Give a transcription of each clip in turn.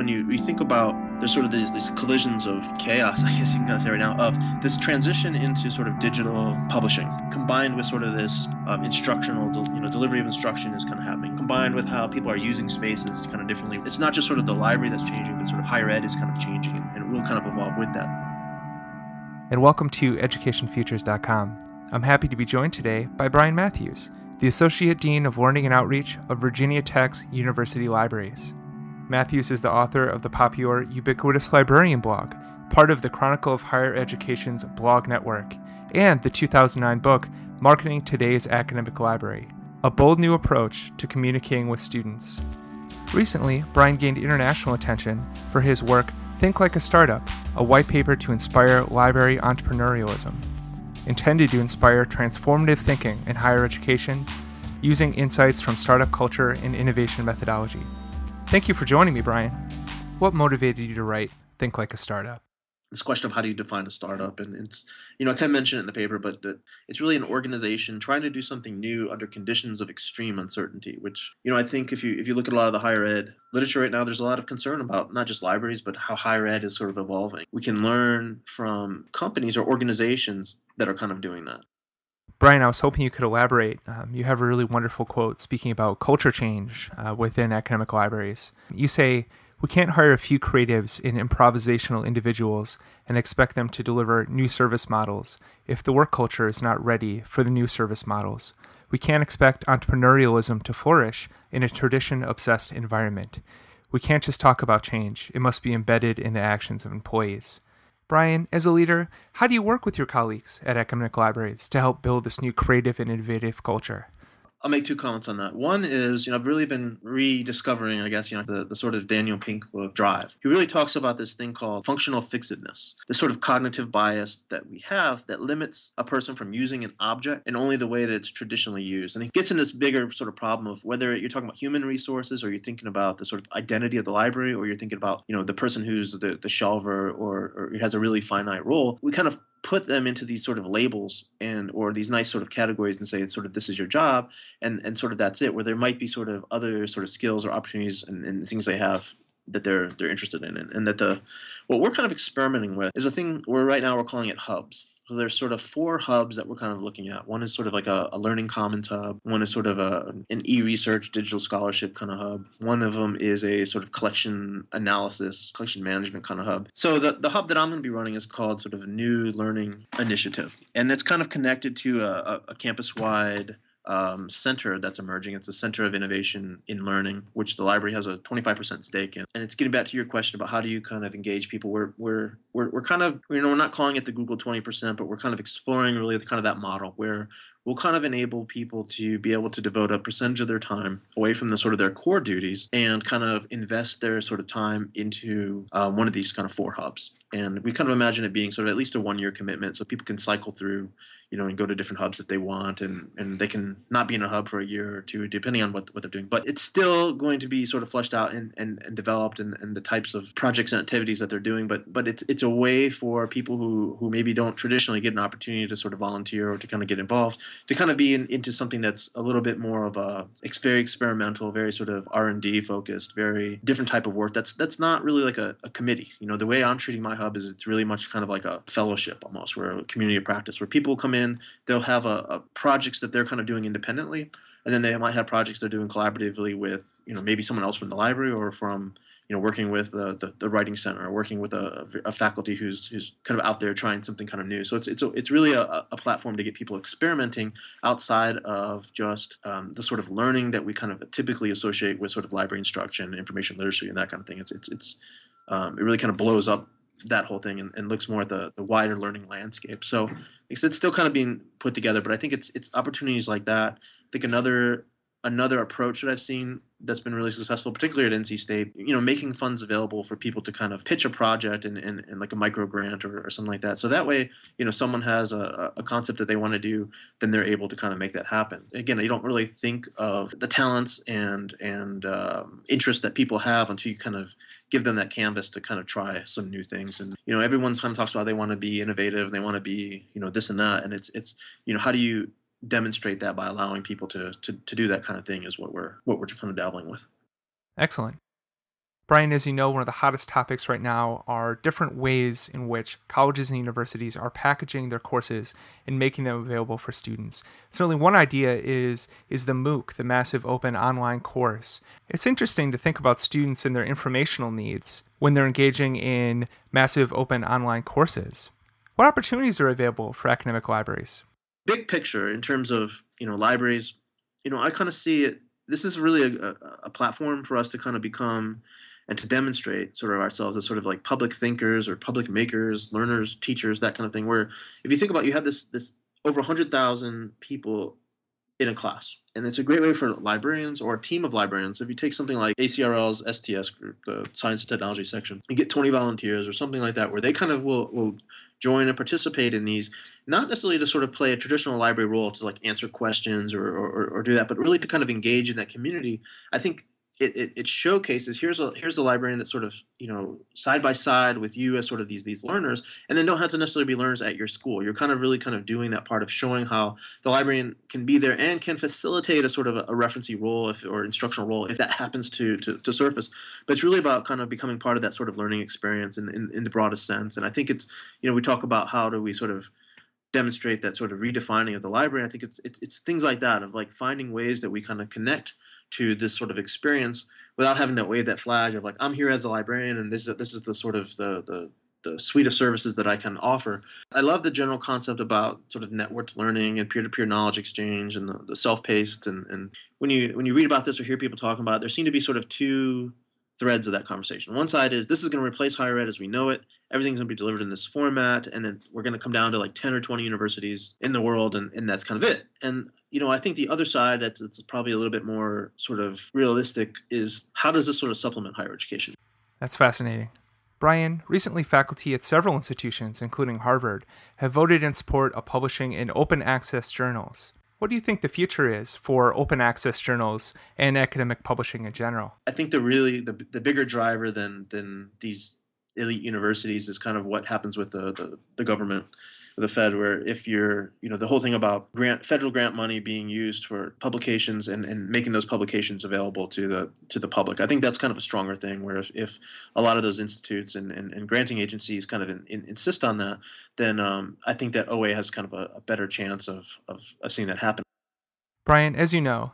when you, you think about there's sort of these, these collisions of chaos, I guess you can kind of say right now, of this transition into sort of digital publishing, combined with sort of this um, instructional, you know, delivery of instruction is kind of happening, combined with how people are using spaces kind of differently. It's not just sort of the library that's changing, but sort of higher ed is kind of changing, and, and will kind of evolve with that. And welcome to EducationFutures.com. I'm happy to be joined today by Brian Mathews, the Associate Dean of Learning and Outreach of Virginia Tech's University Libraries. Mathews is the author of the popular Ubiquitous Librarian blog, part of the Chronicle of Higher Education's blog network, and the 2009 book Marketing Today's Academic Library, a bold new approach to communicating with students. Recently, Brian gained international attention for his work Think Like a Startup, a white paper to inspire library entrepreneurialism, intended to inspire transformative thinking in higher education using insights from startup culture and innovation methodology. Thank you for joining me, Brian. What motivated you to write Think Like a Startup? This question of how do you define a startup, and it's you know I kind of mentioned it in the paper, but that it's really an organization trying to do something new under conditions of extreme uncertainty. Which you know I think if you if you look at a lot of the higher ed literature right now, there's a lot of concern about not just libraries, but how higher ed is sort of evolving. We can learn from companies or organizations that are kind of doing that. Brian, I was hoping you could elaborate. Um, you have a really wonderful quote speaking about culture change uh, within academic libraries. You say, We can't hire a few creatives and improvisational individuals and expect them to deliver new service models if the work culture is not ready for the new service models. We can't expect entrepreneurialism to flourish in a tradition obsessed environment. We can't just talk about change, it must be embedded in the actions of employees. Brian, as a leader, how do you work with your colleagues at academic libraries to help build this new creative and innovative culture? I'll make two comments on that. One is, you know, I've really been rediscovering, I guess, you know, the, the sort of Daniel Pink book, Drive. He really talks about this thing called functional fixedness, this sort of cognitive bias that we have that limits a person from using an object in only the way that it's traditionally used. And it gets in this bigger sort of problem of whether you're talking about human resources or you're thinking about the sort of identity of the library or you're thinking about, you know, the person who's the, the shelver or, or has a really finite role. We kind of put them into these sort of labels and or these nice sort of categories and say it's sort of this is your job and and sort of that's it where there might be sort of other sort of skills or opportunities and, and things they have that they're they're interested in. And, and that the what we're kind of experimenting with is a thing where right now we're calling it hubs so there's sort of four hubs that we're kind of looking at. One is sort of like a, a learning commons hub. One is sort of a, an e-research digital scholarship kind of hub. One of them is a sort of collection analysis, collection management kind of hub. So the, the hub that I'm going to be running is called sort of a new learning initiative. And it's kind of connected to a, a, a campus-wide um, center that's emerging. It's a center of innovation in learning, which the library has a 25% stake in. And it's getting back to your question about how do you kind of engage people. We're we're we're, we're kind of you know we're not calling it the Google 20%, but we're kind of exploring really the kind of that model where will kind of enable people to be able to devote a percentage of their time away from the sort of their core duties and kind of invest their sort of time into uh, one of these kind of four hubs. And we kind of imagine it being sort of at least a one year commitment so people can cycle through, you know, and go to different hubs if they want and, and they can not be in a hub for a year or two depending on what, what they're doing. But it's still going to be sort of fleshed out and, and, and developed and, and the types of projects and activities that they're doing. But but it's it's a way for people who, who maybe don't traditionally get an opportunity to sort of volunteer or to kind of get involved to kind of be in, into something that's a little bit more of a very experimental, very sort of R and D focused, very different type of work. That's that's not really like a, a, committee. You know, the way I'm treating my hub is it's really much kind of like a fellowship almost, where a community of practice, where people come in, they'll have a, a projects that they're kind of doing independently, and then they might have projects they're doing collaboratively with you know maybe someone else from the library or from you know, working with the, the, writing center or working with a, a, faculty who's, who's kind of out there trying something kind of new. So it's, it's, a, it's really a, a platform to get people experimenting outside of just um, the sort of learning that we kind of typically associate with sort of library instruction, information literacy, and that kind of thing. It's, it's, it's um, it really kind of blows up that whole thing and, and looks more at the, the wider learning landscape. So it's still kind of being put together, but I think it's it's opportunities like that. I think another another approach that I've seen that's been really successful, particularly at NC State, you know, making funds available for people to kind of pitch a project and, and, like a micro grant or, or, something like that. So that way, you know, someone has a, a concept that they want to do, then they're able to kind of make that happen. Again, you don't really think of the talents and and um, interests that people have until you kind of give them that canvas to kind of try some new things. And you know, everyone kind of talks about they want to be innovative, they want to be you know this and that, and it's it's you know how do you demonstrate that by allowing people to, to, to do that kind of thing is what we're what we're kind of dabbling with. Excellent. Brian, as you know, one of the hottest topics right now are different ways in which colleges and universities are packaging their courses and making them available for students. Certainly, one idea is is the MOOC, the massive open online course. It's interesting to think about students and their informational needs when they're engaging in massive open online courses. What opportunities are available for academic libraries? Big picture in terms of you know libraries, you know I kind of see it. This is really a, a platform for us to kind of become and to demonstrate sort of ourselves as sort of like public thinkers or public makers, learners, teachers, that kind of thing. Where if you think about, you have this this over 100,000 people in a class, and it's a great way for librarians or a team of librarians. If you take something like ACRL's STS group, the Science and Technology section, you get 20 volunteers or something like that, where they kind of will will join and participate in these, not necessarily to sort of play a traditional library role to like answer questions or, or, or do that, but really to kind of engage in that community. I think it, it, it, showcases here's a here's a librarian that's sort of you know side by side with you as sort of these these learners and then don't have to necessarily be learners at your school. You're kind of really kind of doing that part of showing how the librarian can be there and can facilitate a sort of a, a role if, or instructional role if that happens to, to, to surface. But it's really about kind of becoming part of that sort of learning experience in, in, in the broadest sense. And i think it's you know we talk about how do we sort of demonstrate that sort of redefining of the library. I think it's, it's it's things like that of like finding ways that we kind of connect to this sort of experience without having to wave that flag of like I'm here as a librarian and this is this is the sort of the the the suite of services that I can offer. I love the general concept about sort of networked learning and peer-to-peer knowledge exchange and the, the self-paced and, and when you when you read about this or hear people talking about it, there seem to be sort of two threads of that conversation. One side is this is going to replace higher ed as we know it. Everything's going to be delivered in this format, and then we're going to come down to like 10 or 20 universities in the world, and, and that's kind of it. And you know, I think the other side that's, that's probably a little bit more sort of realistic is how does this sort of supplement higher education? That's fascinating. Brian, recently faculty at several institutions, including Harvard, have voted in support of publishing in open access journals. What do you think the future is for open access journals and academic publishing in general? I think the really the, the bigger driver than than these elite universities is kind of what happens with the, the, the government the Fed, where if you're, you know, the whole thing about grant, federal grant money being used for publications and, and making those publications available to the to the public, I think that's kind of a stronger thing. Where if, if a lot of those institutes and, and, and granting agencies kind of in, in, insist on that, then um, I think that OA has kind of a, a better chance of, of, of seeing that happen. Brian, as you know,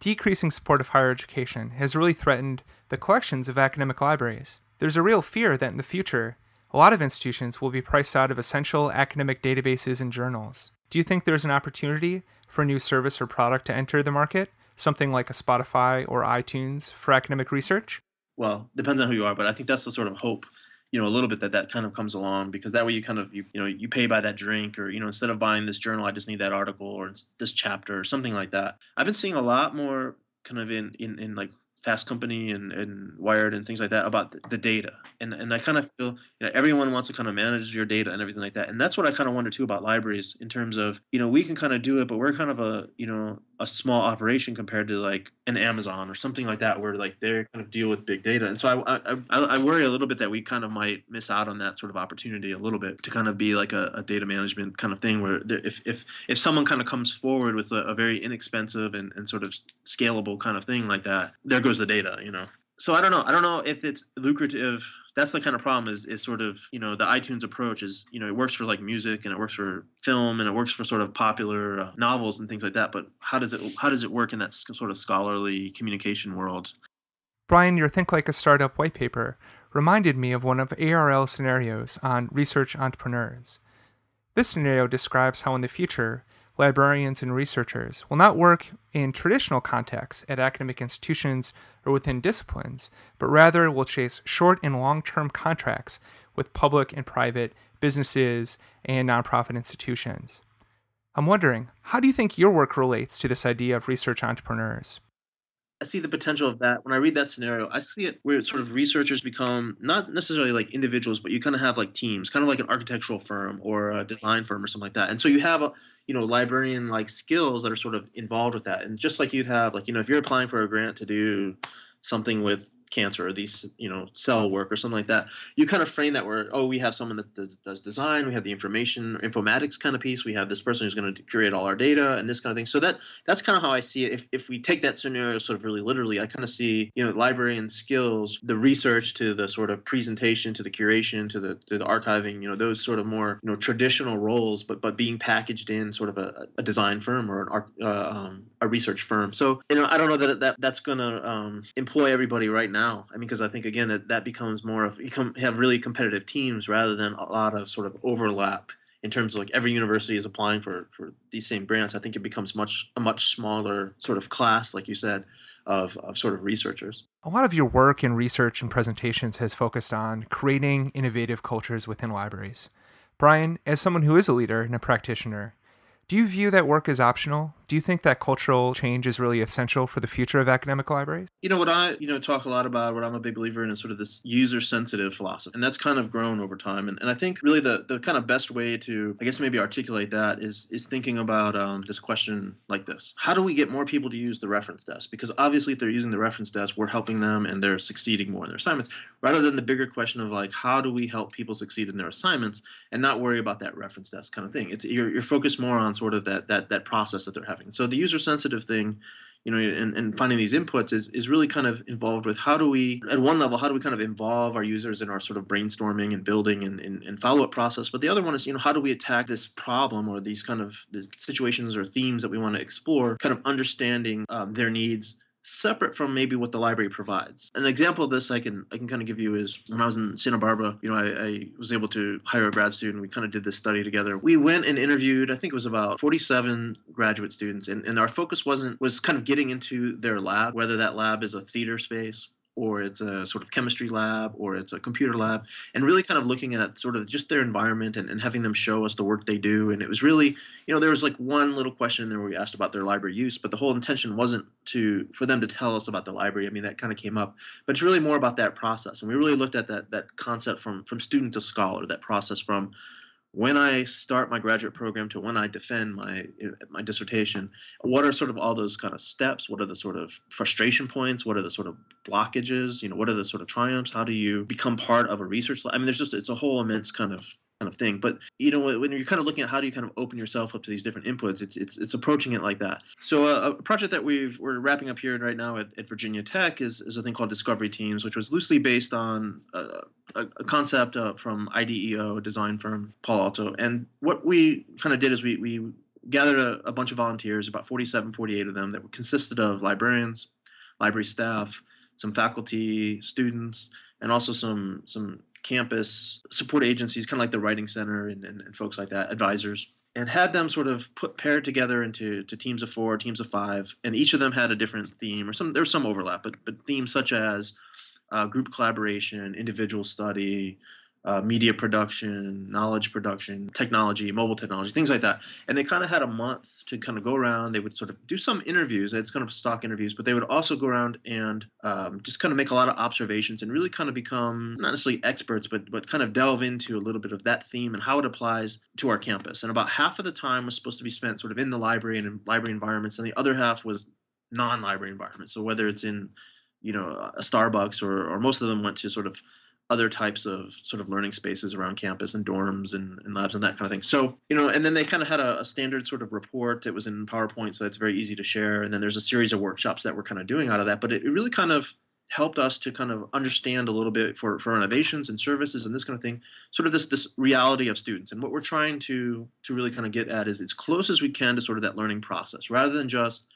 decreasing support of higher education has really threatened the collections of academic libraries. There's a real fear that in the future, a lot of institutions will be priced out of essential academic databases and journals. Do you think there's an opportunity for a new service or product to enter the market, something like a Spotify or iTunes for academic research? Well, depends on who you are, but I think that's the sort of hope, you know, a little bit that that kind of comes along because that way you kind of you, you know you pay by that drink or you know instead of buying this journal, I just need that article or this chapter or something like that. I've been seeing a lot more kind of in in, in like Fast Company and, and Wired and things like that about the, data. And and I kind of feel you know everyone wants to kind of manage your data and everything like that. And that's what I kind of wonder too about libraries in terms of you know we can kind of do it, but we're kind of a you know a small operation compared to like an Amazon or something like that, where like they kind of deal with big data. And so I, I, I worry a little bit that we kind of might miss out on that sort of opportunity a little bit to kind of be like a, a data management kind of thing, where if if if someone kind of comes forward with a, a very inexpensive and, and sort of scalable kind of thing like that, there goes the data, you know so I don't know. I don't know if it's lucrative. That's the kind of problem is is sort of you know the iTunes approach is you know it works for like music and it works for film and it works for sort of popular uh, novels and things like that. But how does it how does it work in that sort of scholarly communication world? Brian, your Think Like a Startup white paper reminded me of one of ARL's scenarios on research entrepreneurs. This scenario describes how in the future librarians, and researchers will not work in traditional contexts at academic institutions or within disciplines, but rather will chase short and long term contracts with public and private businesses and nonprofit institutions. I'm wondering, how do you think your work relates to this idea of research entrepreneurs? I see the potential of that. When I read that scenario, I see it where sort of researchers become not necessarily like individuals, but you kind of have like teams, kind of like an architectural firm or a design firm or something like that. And so you have a, you know librarian like skills that are sort of involved with that. And just like you'd have like you know if you're applying for a grant to do something with cancer or these you know cell work or something like that you kind of frame that where oh we have someone that does, does design we have the information informatics kind of piece we have this person who's going to curate all our data and this kind of thing. So that that's kind of how i see it. If, if we take that scenario sort of really literally i kind of see you know librarian skills the research to the sort of presentation to the curation to the to the archiving you know those sort of more you know traditional roles but but being packaged in sort of a, a design firm or an art, uh, um, a research firm. So you know i don't know that, that that's going to um, employ everybody right now i mean because i think again that that becomes more of you come have really competitive teams rather than a lot of sort of overlap in terms of like every university is applying for for these same grants. I think it becomes much a much smaller sort of class like you said of, of sort of researchers. A lot of your work and research and presentations has focused on creating innovative cultures within libraries. Brian as someone who is a leader and a practitioner do you view that work as optional? Do you think that cultural change is really essential for the future of academic libraries? You know what I, you know, talk a lot about what I'm a big believer in is sort of this user sensitive philosophy. And that's kind of grown over time. And, and I think really the, the kind of best way to, I guess maybe articulate that is is thinking about um, this question like this. How do we get more people to use the reference desk? Because obviously if they're using the reference desk, we're helping them and they're succeeding more in their assignments, rather than the bigger question of like, how do we help people succeed in their assignments and not worry about that reference desk kind of thing. It's you're, you're focused more on sort of that that that process that they're having. So the user sensitive thing, you know, and, and finding these inputs is is really kind of involved with how do we at one level how do we kind of involve our users in our sort of brainstorming and building and, and, and follow up process. But the other one is you know how do we attack this problem or these kind of these situations or themes that we want to explore, kind of understanding um, their needs separate from maybe what the library provides. An example of this I can I can kind of give you is when I was in Santa Barbara, you know, I, I was able to hire a grad student. We kind of did this study together. We went and interviewed, I think it was about 47 graduate students, and, and our focus wasn't was kind of getting into their lab, whether that lab is a theater space or it's a sort of chemistry lab or it's a computer lab and really kind of looking at sort of just their environment and, and having them show us the work they do. And it was really you know there was like one little question in there where we asked about their library use but the whole intention wasn't to for them to tell us about the library. I mean that kind of came up. But it's really more about that process. And we really looked at that that concept from from student to scholar that process from when I start my graduate program to when I defend my eh, my dissertation, what are sort of all those kind of steps? What are the sort of frustration points? What are the sort of blockages? You know, what are the sort of triumphs? How do you become part of a research? I mean, there's just it's a whole immense kind of kind of thing. But you know, when you're kind of looking at how do you kind of open yourself up to these different inputs, it's it's it's approaching it like that. So uh, a project that we've we're wrapping up here right now at, at Virginia Tech is, is a thing called Discovery Teams, which was loosely based on uh, a, a, concept uh, from IDEO, design firm Palo Alto. And what we kind of did is we we gathered a, a bunch of volunteers, about 47, 48 of them, that were consisted of librarians, library staff, some faculty, students, and also some some campus support agencies, kind of like the Writing Center and, and, and, folks like that, advisors, and had them sort of put paired together into to teams of four, teams of five, and each of them had a different theme or some there's some overlap, but but themes such as uh, group collaboration, individual study, uh, media production, knowledge production, technology, mobile technology, things like that. And they kind of had a month to kind of go around. They would sort of do some interviews. It's kind of stock interviews, but they would also go around and um, just kind of make a lot of observations and really kind of become not necessarily experts, but but kind of delve into a little bit of that theme and how it applies to our campus. And about half of the time was supposed to be spent sort of in the library and in library environments, and the other half was non-library environments. So whether it's in you know a Starbucks or or most of them went to sort of other types of sort of learning spaces around campus and dorms and, and labs and that kind of thing. So, you know, and then they kind of had a, a, standard sort of report that was in PowerPoint, so that's very easy to share. And then there's a series of workshops that we're kind of doing out of that. But it, it really kind of helped us to kind of understand a little bit for, for innovations and services and this kind of thing, sort of this this reality of students. And what we're trying to to really kind of get at is as close as we can to sort of that learning process, rather than just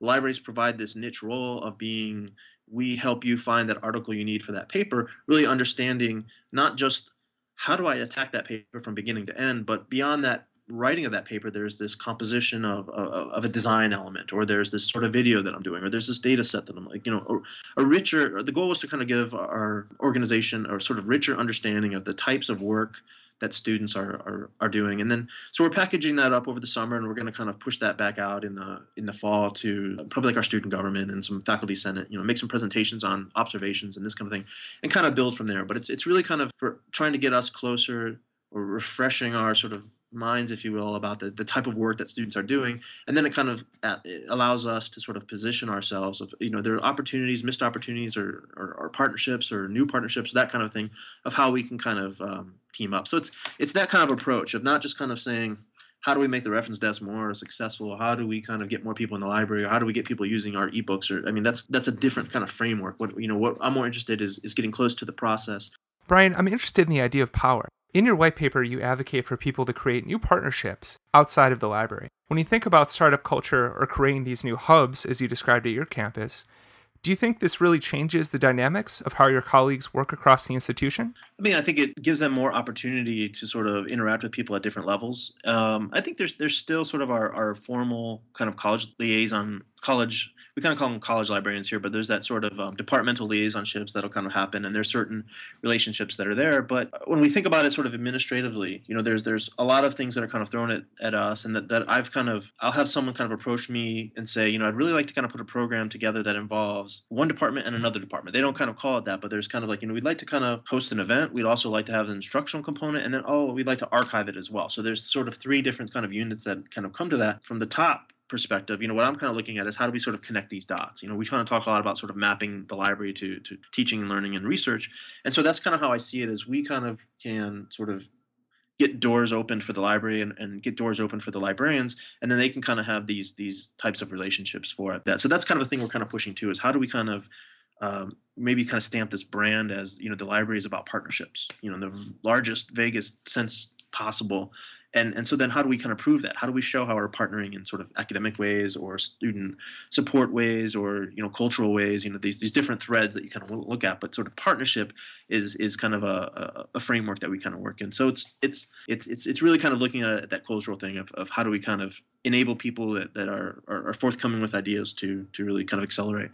libraries provide this niche role of being we help you find that article you need for that paper, really understanding not just how do I attack that paper from beginning to end, but beyond that writing of that paper, there's this composition of, of, of, a design element, or there's this sort of video that I'm doing, or there's this data set that I'm like, you know, a, a richer, the goal was to kind of give our organization a sort of richer understanding of the types of work that students are, are, are doing. And then, so we're packaging that up over the summer and we're going to kind of push that back out in the, in the fall to probably like our student government and some faculty senate, you know, make some presentations on observations and this kind of thing and kind of build from there. But it's, it's really kind of trying to get us closer or refreshing our sort of minds, if you will, about the, the type of work that students are doing, and then it kind of uh, it allows us to sort of position ourselves. Of you know, there are opportunities, missed opportunities, or, or, or partnerships, or new partnerships, that kind of thing, of how we can kind of um, team up. So it's it's that kind of approach of not just kind of saying how do we make the reference desk more successful? How do we kind of get more people in the library? Or how do we get people using our ebooks? Or I mean, that's that's a different kind of framework. What you know, what I'm more interested is is getting close to the process. Brian, I'm interested in the idea of power. In your white paper, you advocate for people to create new partnerships outside of the library. When you think about startup culture or creating these new hubs, as you described at your campus, do you think this really changes the dynamics of how your colleagues work across the institution? I mean, I think it gives them more opportunity to sort of interact with people at different levels. Um, I think there's there's still sort of our, our formal kind of college liaison, college we kind of call them college librarians here, but there's that sort of um, departmental liaisonships that'll kind of happen, and there's certain relationships that are there. But when we think about it sort of administratively, you know, there's there's a lot of things that are kind of thrown at, at us, and that, that I've kind of I'll have someone kind of approach me and say, you know, I'd really like to kind of put a program together that involves one department and another department. They don't kind of call it that, but there's kind of like, you know, we'd like to kind of host an event. We'd also like to have an instructional component, and then oh, we'd like to archive it as well. So there's sort of three different kind of units that kind of come to that. From the top, perspective, you know, what I'm kind of looking at is how do we sort of connect these dots? You know, we kind of talk a lot about sort of mapping the library to, to teaching and learning and research. And so that's kind of how I see it is we kind of can sort of get doors open for the library and, and get doors open for the librarians and then they can kind of have these these types of relationships for that so that's kind of a thing we're kind of pushing too is how do we kind of um, maybe kind of stamp this brand as you know the library is about partnerships you know in the largest vaguest sense possible and and so then how do we kind of prove that? How do we show how we're partnering in sort of academic ways or student support ways or you know cultural ways you know these, these different threads that you kind of look at? But sort of partnership is is kind of a, a, framework that we kind of work in. So it's it's it's it's, it's really kind of looking at that cultural thing of, of how do we kind of enable people that, that are, are, are forthcoming with ideas to to really kind of accelerate.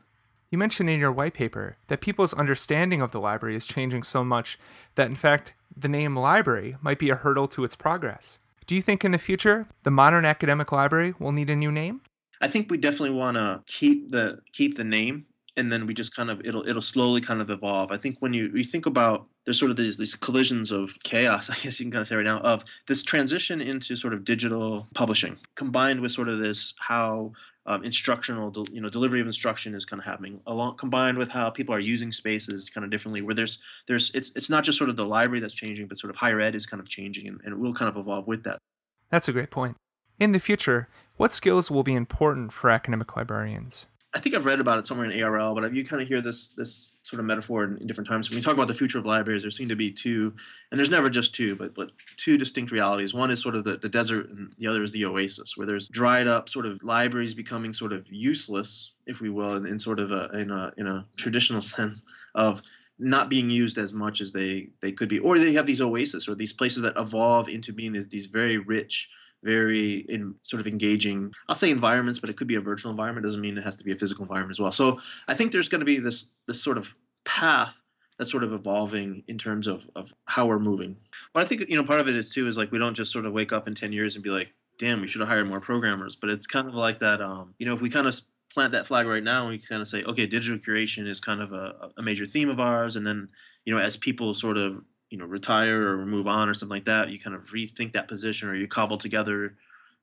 You mentioned in your white paper that people's understanding of the library is changing so much that, in fact, the name library might be a hurdle to its progress. Do you think in the future the modern academic library will need a new name? I think we definitely want to keep the keep the name and then we just kind of it'll it'll slowly kind of evolve. I think when you you think about there's sort of these these collisions of chaos, I guess you can kind of say right now, of this transition into sort of digital publishing, combined with sort of this how um, instructional, you know, delivery of instruction is kind of happening along combined with how people are using spaces kind of differently. Where there's there's it's it's not just sort of the library that's changing, but sort of higher ed is kind of changing, and, and it will kind of evolve with that. That's a great point. In the future, what skills will be important for academic librarians? I think I've read about it somewhere in ARL, but you kind of hear this this sort of metaphor in, in, different times. When we talk about the future of libraries, there seem to be two, and there's never just two, but but two distinct realities. One is sort of the, the desert, and the other is the oasis, where there's dried up sort of libraries becoming sort of useless, if we will, in, in sort of a in a in a traditional sense of not being used as much as they they could be, or they have these oases or these places that evolve into being these, these very rich very in sort of engaging i'll say environments but it could be a virtual environment doesn't mean it has to be a physical environment as well. So i think there's going to be this this sort of path that's sort of evolving in terms of, of how we're moving. But i think you know part of it is too is like we don't just sort of wake up in 10 years and be like damn we should have hired more programmers. But it's kind of like that um, you know if we kind of plant that flag right now and we kind of say okay digital curation is kind of a, a major theme of ours. And then you know as people sort of you know retire or move on or something like that you kind of rethink that position or you cobble together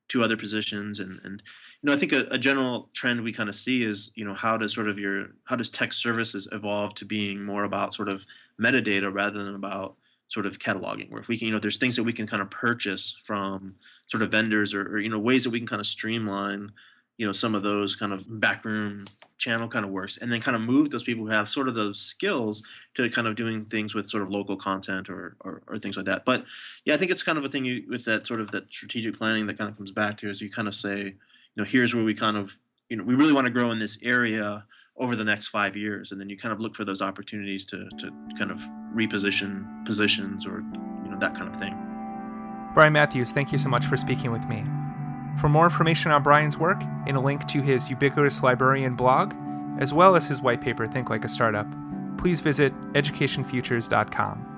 two other positions. And and you know i think a, a, general trend we kind of see is you know how does sort of your how does tech services evolve to being more about sort of metadata rather than about sort of cataloging? Where if we can you know there's things that we can kind of purchase from sort of vendors or, or you know ways that we can kind of streamline you know some of those kind of backroom channel kind of works and then kind of move those people who have sort of those skills to kind of doing things with sort of local content or, or, or things like that. But yeah i think it's kind of a thing you, with that sort of that strategic planning that kind of comes back to is you kind of say you know here's where we kind of you know we really want to grow in this area over the next five years. And then you kind of look for those opportunities to, to kind of reposition positions or you know that kind of thing. Brian Mathews thank you so much for speaking with me for more information on Brian's work and a link to his Ubiquitous Librarian blog, as well as his white paper Think Like a Startup, please visit educationfutures.com.